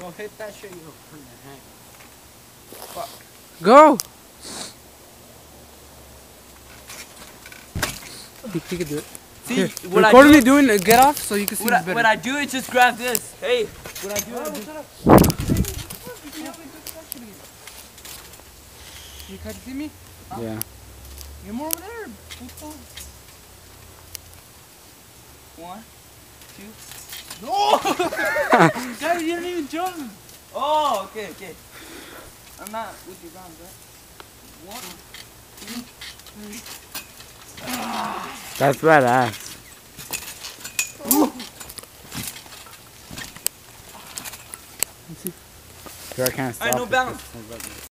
Go hit that shit, you'll hurt your hand. Fuck. Go! He, he can do it. See, Here, what I record do, me doing a get off so you can see what I, better. what I do is just grab this. Hey, what I do is oh, just, You can't see me? Yeah. You're more over there. one, two. No! Oh, okay, okay. I'm not with your guns, right? One, two, three. That's badass. Sure, I can't stop. Alright, no it. balance.